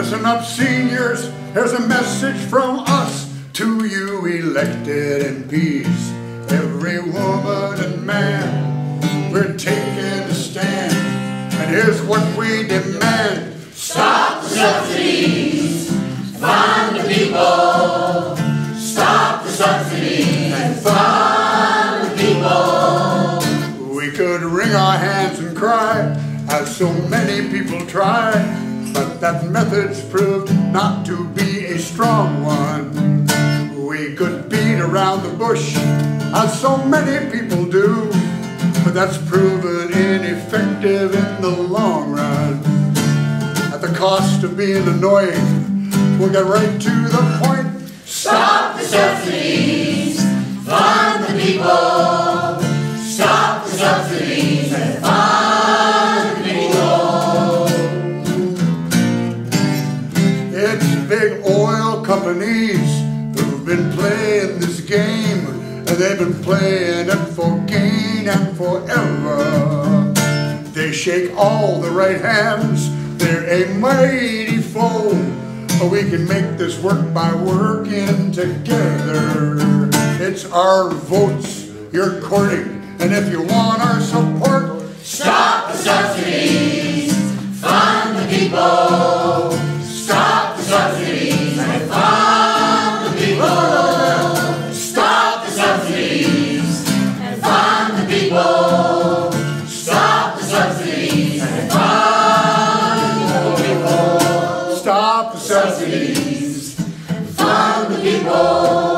Listen up, seniors, here's a message from us to you elected MPs. Every woman and man, we're taking a stand. And here's what we demand. Stop the subsidies, fund the people. Stop the subsidies and fund the people. We could wring our hands and cry, as so many people try, but that method's proved not to be a strong one. We could beat around the bush, as so many people do, but that's proven ineffective in the long run. At the cost of being annoying, we'll get right to the point. Stop the subsidies, fund the people. Big oil companies who've been playing this game, and they've been playing it for gain and forever. They shake all the right hands, they're a mighty foe. But we can make this work by working together. It's our votes you're courting, and if you want our support, stop the Subsidies fund the people.